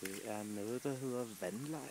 Det er noget, der hedder vandleg.